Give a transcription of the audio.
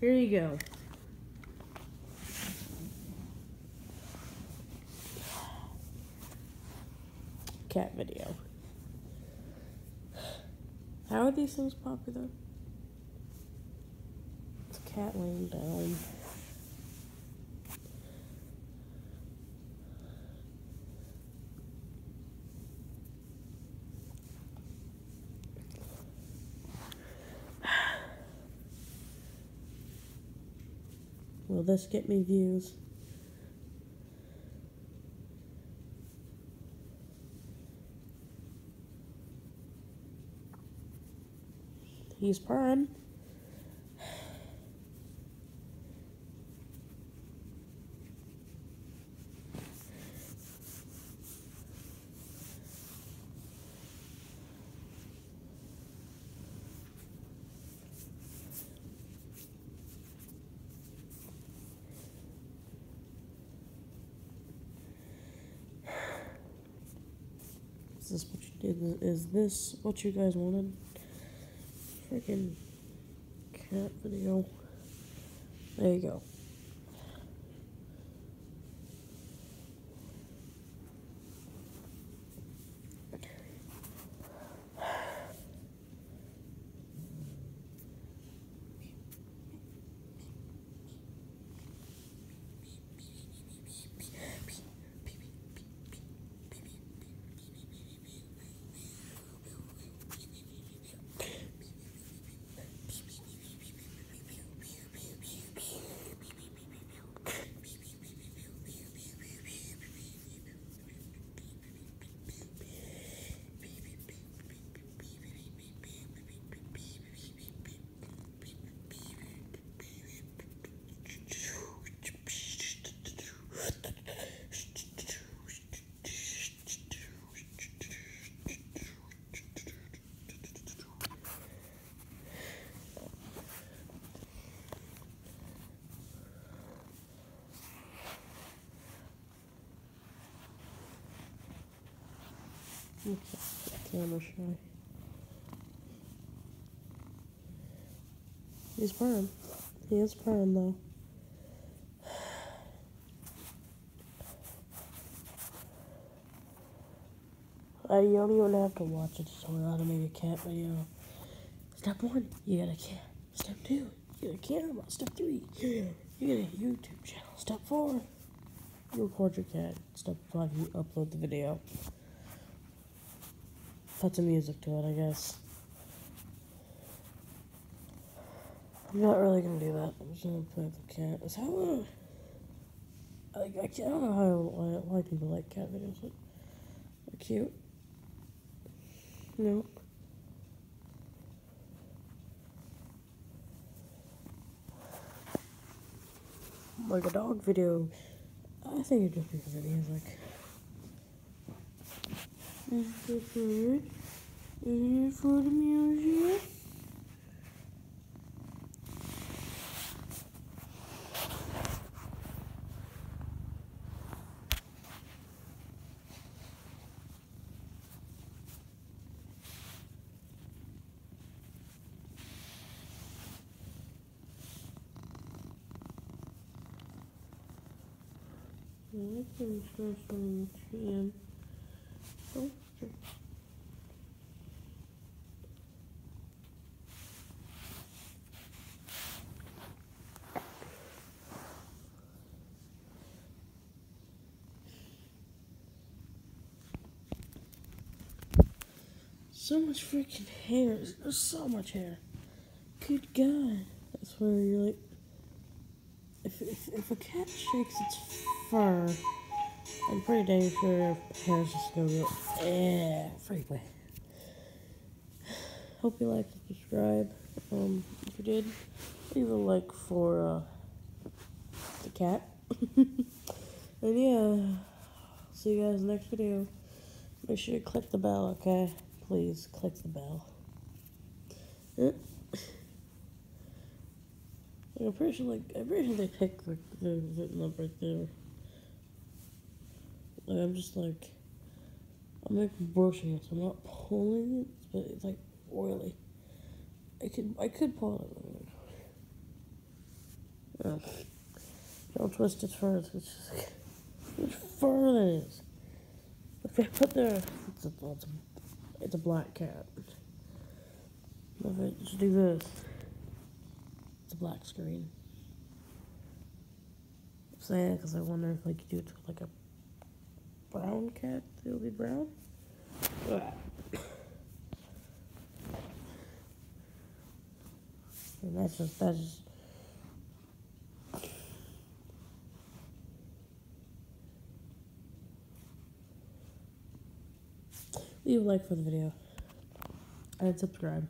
Here you go. Cat video. How are these things popular? It's cat laying down. Will this get me views? He's purring. Is this what you did? Is this what you guys wanted? Freaking cat video. There you go. Camera shy. He's purring. He is purring though. Uh, you don't even have to watch learn how to make a cat video. Step one, you got a cat. Step two, you got a camera. Step three, you got a YouTube channel. Step four, you record your cat. Step five, you upload the video. Put some music to it, I guess. I'm not really gonna do that. I'm just gonna play with the cat. Is uh, like I, can't, I don't know how why, why people like cat videos. Like, they're cute. No. Like a dog video. I think it'd just be the music. Is for, is it for the music? I start some chin. Oh, sure. So much freaking hair. There's so much hair. Good God. That's where you're like. If, if, if a cat shakes its fur, I'm pretty dang sure hair's just gonna go freeway. Hope you liked and subscribe. Um, if you did, leave a like for uh, the cat. and yeah, see you guys next video. Make sure you click the bell, okay? Please click the bell. I'm pretty sure, like, I'm pretty sure they picked the, the, the number right there. Like, I'm just like, I'm like brushing it, so I'm not pulling it, but it's like oily. I could, I could pull it. Don't twist it fur. It's just like, much fur that is. If I put there, it's it's it's a black cat. If I just do this, it's a black screen. I'm saying because I wonder if like you do it to like a brown cat, it'll be brown. And that's just that's just leave a like for the video and subscribe.